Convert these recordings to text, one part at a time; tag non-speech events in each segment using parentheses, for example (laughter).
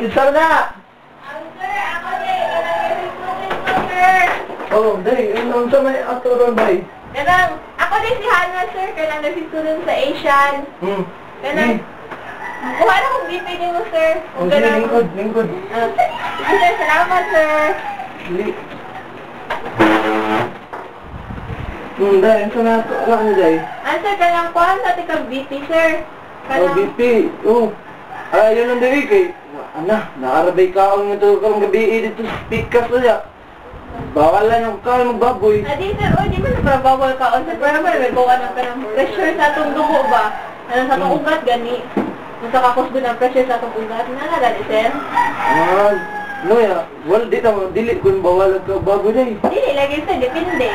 Oh, kinsa na? Sir, ako din. Recruiting ko, sir. Oh, day, ano sa may ato ron, day? Ganang, ako din si Hannah, sir. Kailang nag-student sa Asian. Hmm. Ganang, kuha na kong BP niyo sir. Oh, sige, lingkod, lingkod. Ah, sige, sir. Salamat, sir. Li. Hmm, day, ano na ato ano, day? Ah, sir, kanang kuha sa tikang BP, sir. Oh, Kanang, BP. Oh. Ay, yun ang day, kay... Ana, naarabay ka ako nito karong gabi dito sa sa ya. Bawal lang yung kal magbaboy. Ah, di, sir. O, di mo na para bawal ka. O, sir, para ba may gawa ng kanang pressure sa atong dugo ba? Ano sa atong Hmm. ugat, gani. Kung sa kakusgo ng pressure sa atong ugat, na na, gani, sir. Ah, no ya. Wal di na dili kun bawal ka baboy day. Dili, lagi, sir. Depende.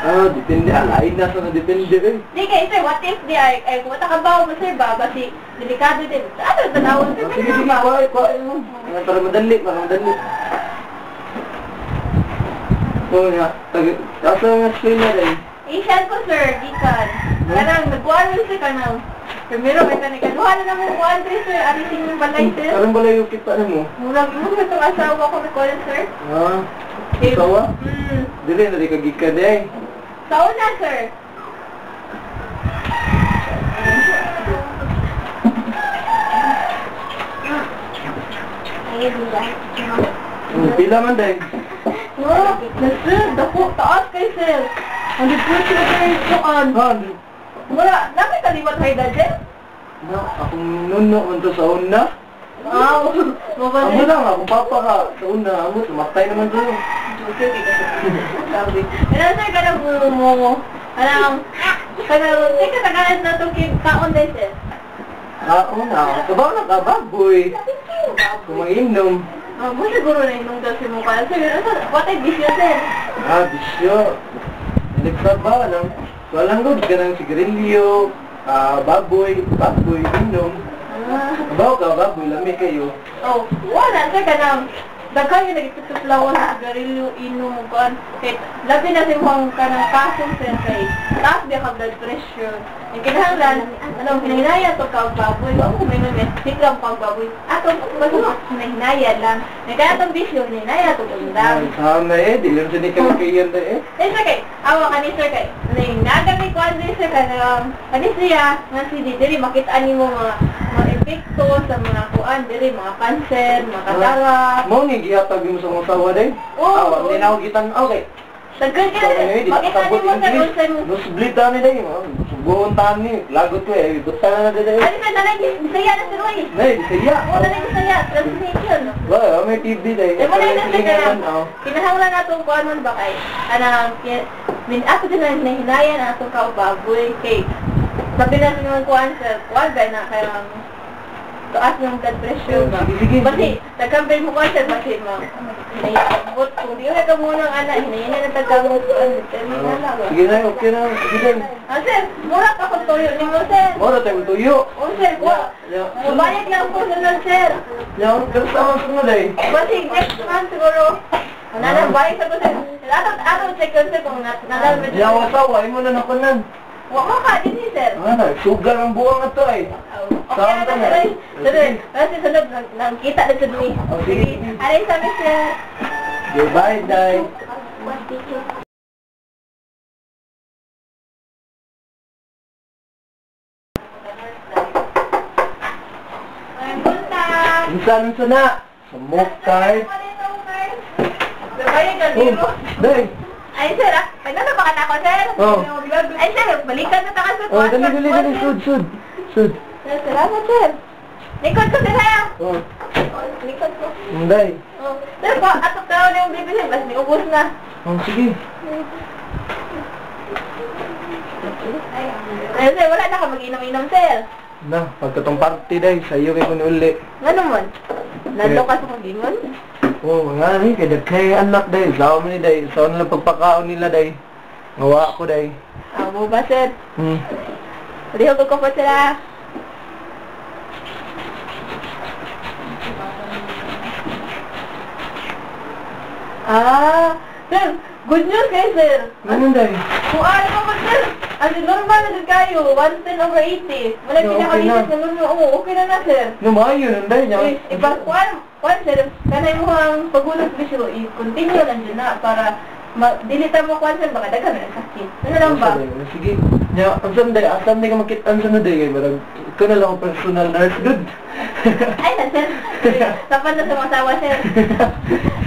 Ah, depende alain na sa depende eh. Di kay sir, what if di ay, ay kung matakabaw mo sir ba, basi delikado din. Ano tanawon sir? Ah, Sige, sige, kuha, kuha. Ano, Para madali, para madali. Oo nga, asa nga screen na rin? Asian ko sir, gikan. Kanang nagkuhan mo sir kanang. Primero may kanang kaduha na naman kuhan sir sir, arisin yung balay sir. Karang balay yung kita na mo. Murag mo sa itong asawa ko nagkuhan sir. Ah, Asawa? Hmm. dili na di ka gikan eh. Sa una sir. Hmm, Pila man day. Oh, sir, dako, taas kay sir. Ang dipur sila kay kuan. Ah, Wala, namin kalimat hay dadya? na, akong nuno man to sa una. Wow, Amo mabalik. lang, akong papa ka. Sa una, amo, tumatay naman to. Sabi. Kaya sir, kanang mo mo. Kanang, kanang, say katagalan na itong kaon din sir. Ah, una, kabaw na ka, baboy. Kumainom. Ah, mo siguro na inong daw si mo kaya. Sir, ano, what a bisyo sir. Ah, bisyo. Nagtrabaho lang. Walang good ka ng sigarilyo, ah, baboy, baboy, inom. Ah. Kabaw ka, baboy, lami kayo. Oh, wala sir, kanang, daghan yung nagtutuplawan sa garilyo, inom, mo kuan. Kaya, labi na si mong kanang kasong sir kay, taas di ka blood pressure. Yung kinahanglan, ano, hinahinaya to ka baboy, wala ko may may sikram pang baboy. Ato, mas hinahinaya lang. May kaya itong bisyo, hinahinaya to Ay, lang. sama eh, di lang siya ni ka makayan na eh. Eh, kay, awa ka ni sir kay, nang nagamit ko ang sir kay, um, kanis niya, nga si Didiri, makita mga, mga epekto sa mga kuan, diri, mga cancer, mga katarak. Mo ni gihatag mo sa mga tawa day. Oo. Ah, wala na gitan, okay. Daghan ka na, makita niyo mo sa ulsan mo. Nusblita ni day. Subuhon tahan ni. Lagot ko eh. Buta na na day. Ano ba, nanay, bisaya na sir, oy. Nay, bisaya. Oo, nanay, bisaya, translation. Ba, may TV day. Eh, wala na sir, kaya, Oh. na itong kuan man ba kay, anang, min, ako din na hinahinaya na itong kaubaboy, kay, sabi na sa mga kuan sir, kuan na, kaya, taas ng blood pressure ba? Sige, Basi, nagkampay mo sir, basi, ma, hinayabot, kung di ka mo ng anak, hinayin na kuan, terminal lang. Sige na, okay na. Sige day. Ah, sir, mura pa kung tuyo ni mo, sir. Mora tayo tuyo. Oh, sir, wa. Ya. Mabayad lang po sunod, sir. Yan, kasama sa mga day. Basi, next month siguro. Nanang bayad sa ko, sir. Atong, atong check yun, sir, kung nanang medyo. Yan, wasawa. Imo na nakunan. Wa ko ka, din eh, sir. Ano, sugar ang buwang na to eh. Okay na na, ay. Sir, kasi sunod, nakita na sunod ni. Oh, sige. Aray sa amin, sir. Goodbye, day. Insan sa na. Samok kay. Bayad ka, Oh, day. Ay, sir, ah. Ay, nasa ba ka na sir? Oh. Ay, sir, balikan na takas sa Oh, dali, dali, dali. Sud, sud. Sud. Sir, salamat, sir. Likod ko, sir, ha? Oh, Oh, likod ko. day. Oh, sir, pa, atok na ako yung bibili, mas may ubos na. Oh, sige. Ay, sir, wala na ka mag-inom-inom, sir. Na, pagkatong party day, sa'yo kay kuno uli. Nga naman. Nando ka sa kagingon? Oh, nga ni, kay kay anak day. Sao mo ni day. Sao nila pagpakaon nila day. Ngawa ko day. Amo ba, sir? Hmm. Riho ko pa sila. Ah, sir, good news kay sir. Ganun day. Kung ano ko, sir, Ang normal na kayo, 110 over 80. Wala No, okay pinakalinis na. normal. Oo, okay na na, sir. Numayo, nanday niya. Uy, iba, kuan, kuan, sir, kanay mo ang pagulot bisyo, i-continue lang dyan na para dilita mo kuan, sir, baka dagan na sakit. Ano lang ba? Sige. Nya, ang sanday, asan day ka makita ang sanday kay barang ikaw na lang ang personal nurse good. (laughs) Ay, (laughs) na, sir. Tapan na sa mga asawa, sir.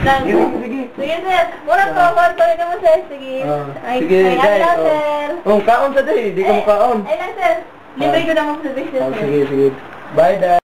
Lang. Sige, sige. Sige, sir. Mura ko, kuan, tuloy naman, sir. Sige. Ah, Ay, sige, ay, guys. ano, oh. sir. Oh, kaon sa day, di ka mo kaon. Ay, lang, sir. Libre ko naman sa business, Oh, sir. sige, sige. Bye, dad.